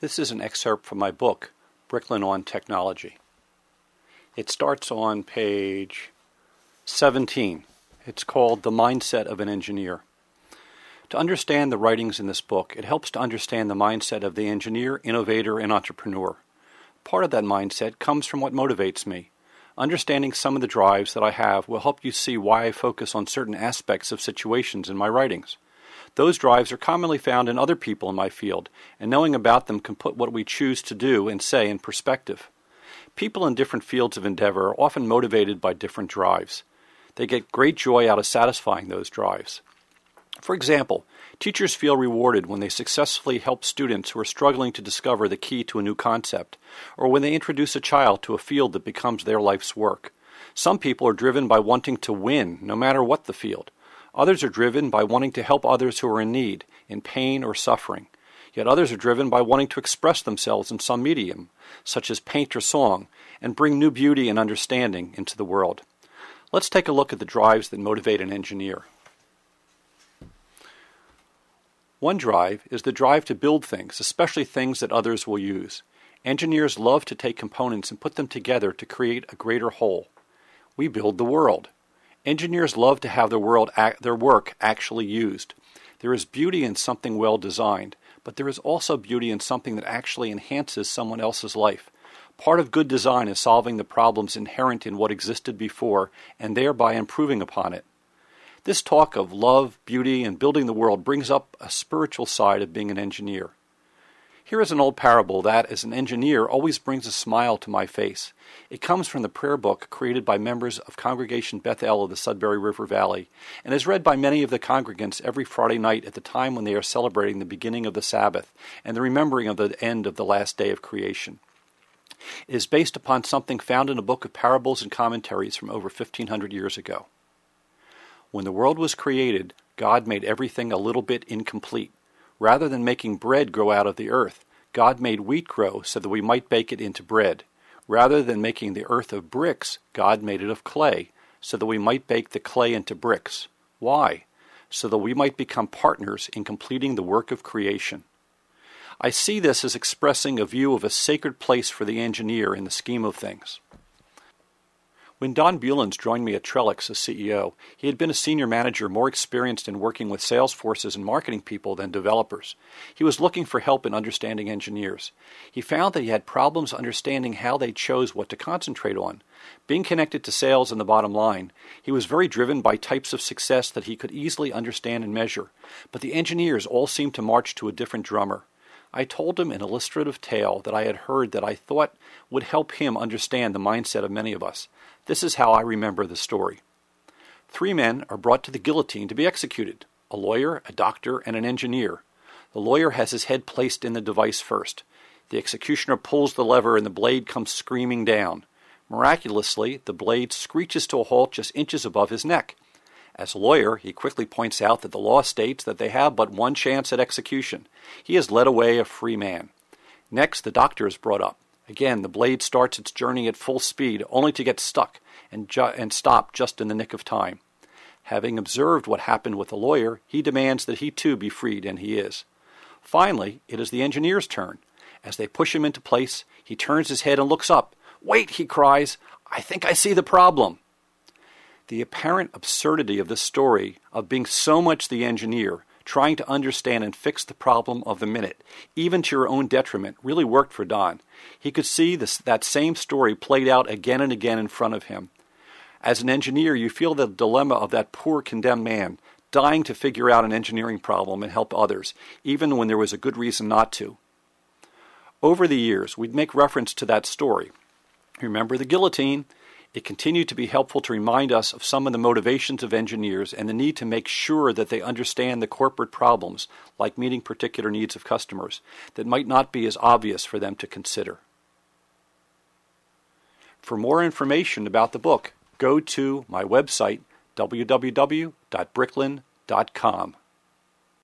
This is an excerpt from my book, Bricklin on Technology. It starts on page 17. It's called The Mindset of an Engineer. To understand the writings in this book, it helps to understand the mindset of the engineer, innovator, and entrepreneur. Part of that mindset comes from what motivates me. Understanding some of the drives that I have will help you see why I focus on certain aspects of situations in my writings. Those drives are commonly found in other people in my field, and knowing about them can put what we choose to do and say in perspective. People in different fields of endeavor are often motivated by different drives. They get great joy out of satisfying those drives. For example, teachers feel rewarded when they successfully help students who are struggling to discover the key to a new concept, or when they introduce a child to a field that becomes their life's work. Some people are driven by wanting to win, no matter what the field. Others are driven by wanting to help others who are in need, in pain or suffering. Yet others are driven by wanting to express themselves in some medium, such as paint or song, and bring new beauty and understanding into the world. Let's take a look at the drives that motivate an engineer. One drive is the drive to build things, especially things that others will use. Engineers love to take components and put them together to create a greater whole. We build the world. Engineers love to have their, world, their work actually used. There is beauty in something well designed, but there is also beauty in something that actually enhances someone else's life. Part of good design is solving the problems inherent in what existed before and thereby improving upon it. This talk of love, beauty, and building the world brings up a spiritual side of being an engineer. Here is an old parable that, as an engineer, always brings a smile to my face. It comes from the prayer book created by members of Congregation Beth El of the Sudbury River Valley and is read by many of the congregants every Friday night at the time when they are celebrating the beginning of the Sabbath and the remembering of the end of the last day of creation. It is based upon something found in a book of parables and commentaries from over 1500 years ago. When the world was created, God made everything a little bit incomplete. Rather than making bread grow out of the earth, God made wheat grow so that we might bake it into bread. Rather than making the earth of bricks, God made it of clay, so that we might bake the clay into bricks. Why? So that we might become partners in completing the work of creation. I see this as expressing a view of a sacred place for the engineer in the scheme of things. When Don Bulens joined me at Trellix as CEO, he had been a senior manager more experienced in working with sales forces and marketing people than developers. He was looking for help in understanding engineers. He found that he had problems understanding how they chose what to concentrate on. Being connected to sales and the bottom line, he was very driven by types of success that he could easily understand and measure. But the engineers all seemed to march to a different drummer. I told him an illustrative tale that I had heard that I thought would help him understand the mindset of many of us. This is how I remember the story. Three men are brought to the guillotine to be executed a lawyer, a doctor, and an engineer. The lawyer has his head placed in the device first. The executioner pulls the lever and the blade comes screaming down. Miraculously, the blade screeches to a halt just inches above his neck. As a lawyer, he quickly points out that the law states that they have but one chance at execution. He is led away a free man. Next, the doctor is brought up. Again, the blade starts its journey at full speed, only to get stuck and, ju- and stop just in the nick of time. Having observed what happened with the lawyer, he demands that he too be freed, and he is. Finally, it is the engineer's turn. As they push him into place, he turns his head and looks up. Wait, he cries, I think I see the problem. The apparent absurdity of this story of being so much the engineer trying to understand and fix the problem of the minute, even to your own detriment, really worked for Don. He could see this, that same story played out again and again in front of him. As an engineer, you feel the dilemma of that poor condemned man, dying to figure out an engineering problem and help others, even when there was a good reason not to. Over the years, we'd make reference to that story. Remember the guillotine? It continued to be helpful to remind us of some of the motivations of engineers and the need to make sure that they understand the corporate problems, like meeting particular needs of customers, that might not be as obvious for them to consider. For more information about the book, go to my website, www.bricklin.com.